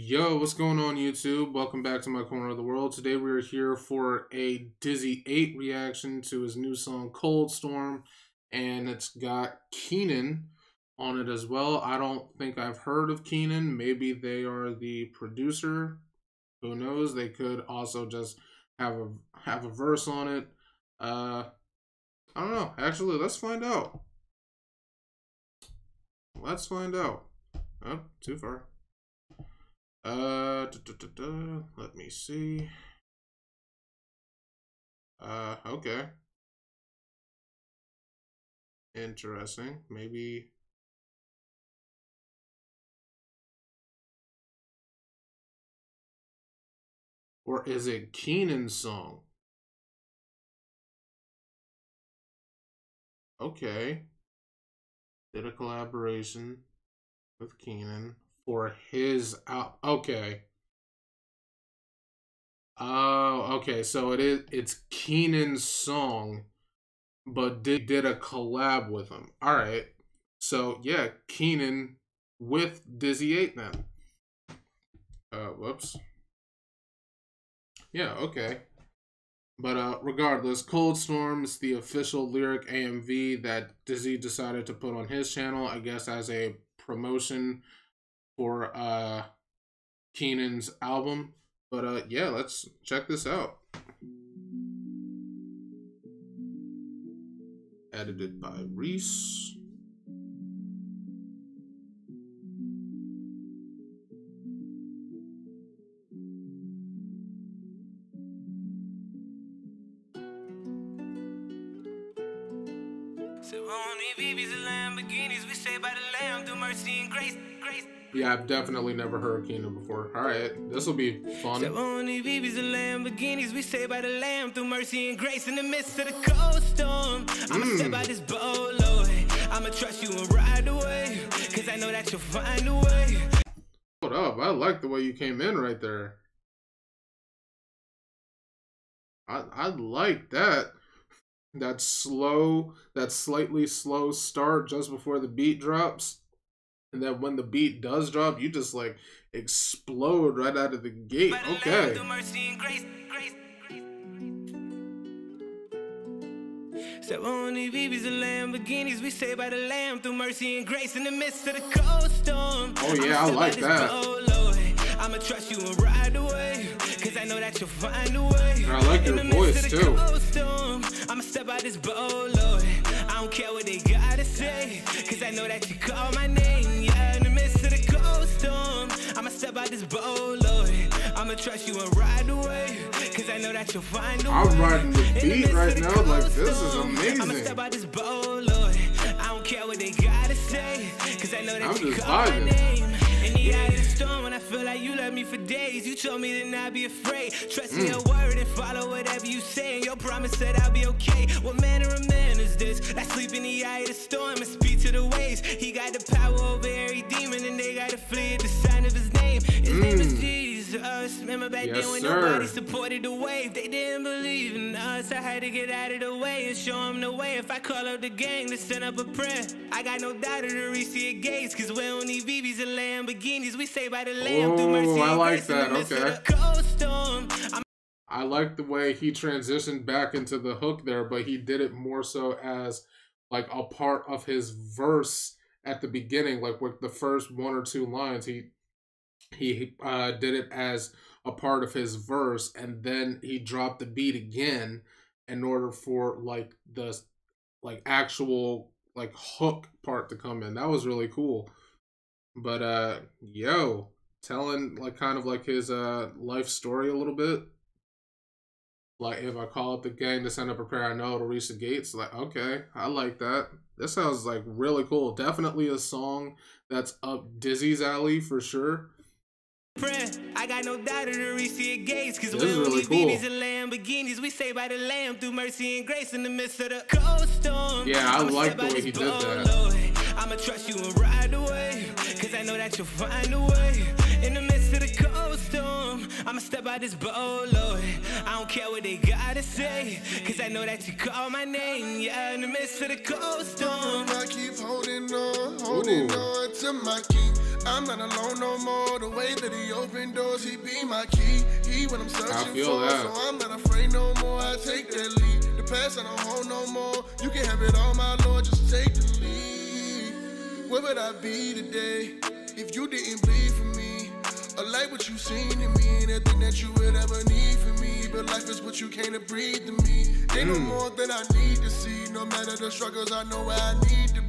Yo, what's going on YouTube? Welcome back to my corner of the world. Today we are here for a Dizzy 8 reaction to his new song Cold Storm and it's got Keenen on it as well. I don't think I've heard of Keenen. Maybe they are the producer. Who knows? They could also just have a have a verse on it. Uh I don't know. Actually, let's find out. Let's find out. Oh, too far. Uh, da, da, da, let me see. Uh, okay. Interesting. Maybe. Or is it Keenen's song? Okay. Did a collaboration with Keenen for his out. Okay. Oh, okay. So it is. It's Keenen's song, but did did a collab with him. All right. So yeah, Keenen with Dizzy Eight then. Uh, whoops. Yeah. Okay. But uh, regardless, Cold Storm is the official lyric AMV that Dizzy decided to put on his channel, I guess, as a promotion for uh Keenen's album. But uh yeah, let's check this out. Edited by Reese. Only BBs and Lamborghinis, we by the Mercy and grace, grace. Yeah, I've definitely never heard of Kingdom before. All right, this will be fun. So only BBs and Lamborghinis, we say by the Lamb through mercy and grace in the midst of the cold storm. I'ma mm. step by this bolo. I'ma trust you and ride away, cause I know that you'll find a way. Hold up, I like the way you came in right there. I I like that. That slow, that slightly slow start just before the beat drops and then when the beat does drop, you just like explode right out of the gate. Okay. So only BBs and Lamborghinis, we say by the Lamb through mercy and grace in the midst of the cold storm. Oh yeah, I like that. I'ma trust you and ride away, cause I know that you'll find a way. I like your voice too. I'ma step out this boat, Lord. I don't care what they gotta say, cause I know that you call my name, I'm riding the beat right now, like this is amazing. I'ma step out this boat, Lord. I don't care what they gotta say, cause I know that I'm you call vibing. my name. In the eye of the storm, when I feel like you love me for days, you told me to not be afraid. Trust mm. your word and follow whatever you say. And your promise said I'll be okay. What manner of man is this? That sleep in the eye of the storm and speak to the waves. He got the power yes, then when sir. nobody supported the wave, they didn't believe in us. I had to get out of the way and show them the way. If I call up the gang to send up a prayer, I got no doubt to reach the gates. Cause we don't need BBs and Lamborghinis. We say by the Lamb oh, through mercy. I like that. Okay. I like the way he transitioned back into the hook there, but he did it more so as like a part of his verse at the beginning, like with the first one or two lines. He he uh, did it as a part of his verse and then he dropped the beat again in order for like the like actual like hook part to come in. That was really cool. But uh yo telling like kind of like his uh life story a little bit. Like if i call up the gang to send up a prayer i know it'll reach the gates like okay i like that. This sounds like really cool. Definitely a song that's up dizzy's alley for sure I got no doubt to reach the gates. Cause we don't need cool. BBs and Lamborghinis. We say by the Lamb through mercy and grace in the midst of the cold storm. Yeah, I like the way he did that. I'ma trust you and ride away. Cause I know that you'll find a way. In the midst of the cold storm, I'ma step out this boat, Lord. I don't care what they gotta say. Cause I know that you call my name. Yeah, in the midst of the cold storm. I keep holding on, holding Ooh. on to my key. I'm not alone no more. The way that he opened doors, he be my key. He what I'm searching for. That. So I'm not afraid no more. I take that lead. The past I don't hold no more. You can have it all, my Lord. Just take the lead. Where would I be today if you didn't bleed for me? I like what you seen in me, anything that you would ever need from me. But life is what you came to breathe to me. Ain't mm. no more than I need to see. No matter the struggles, I know where I need to be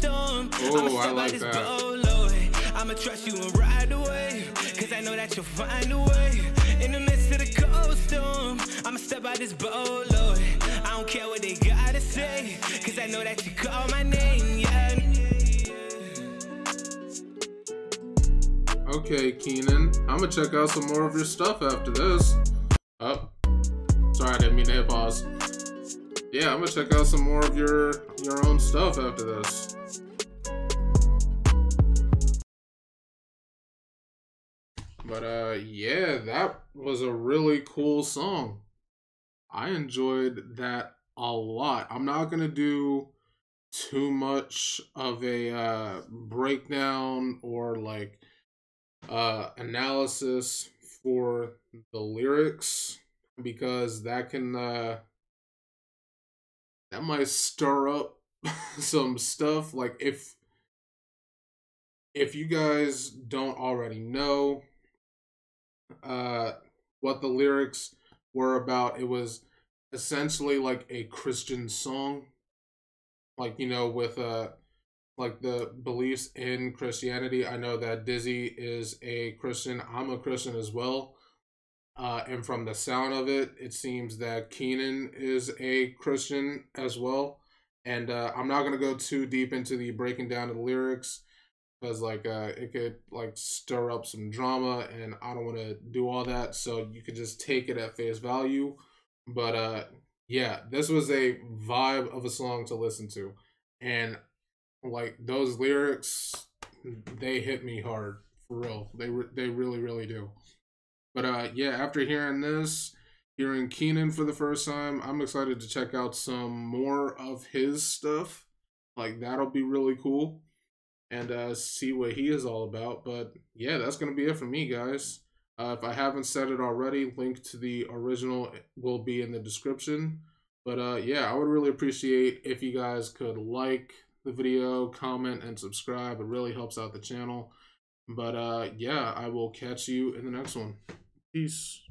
the cold storm. Oh, I like that. Bolo. I'ma trust you and ride away. Cause I know that you'll find a way. In the midst of the cold storm, I'ma step out this bolo. I don't care what they gotta say. Cause I know that you call my name, yeah. Okay, Keenen. I'm gonna check out some more of your stuff after this. Oh, sorry, I didn't mean to hit pause. Yeah, I'm gonna check out some more of your your own stuff after this. But uh, yeah, that was a really cool song. I enjoyed that a lot. I'm not gonna do too much of a uh, breakdown or like uh, analysis for the lyrics because that can uh, that might stir up some stuff like if if you guys don't already know uh what the lyrics were about it was essentially like a christian song like you know with uh like the beliefs in Christianity. I know that Dizzy is a Christian. I'm a Christian as well. Uh, and from the sound of it, it seems that Keenen is a Christian as well. And uh, I'm not gonna go too deep into the breaking down of the lyrics because like uh, it could like stir up some drama, and I don't want to do all that. So you could just take it at face value. But uh, yeah, this was a vibe of a song to listen to, and like those lyrics they hit me hard for real they re- they really really do but uh yeah after hearing this hearing keenen for the first time i'm excited to check out some more of his stuff like that'll be really cool and uh see what he is all about but yeah that's gonna be it for me guys uh, if i haven't said it already link to the original will be in the description but uh yeah i would really appreciate if you guys could like the video, comment, and subscribe. It really helps out the channel. But uh, yeah, I will catch you in the next one. Isso.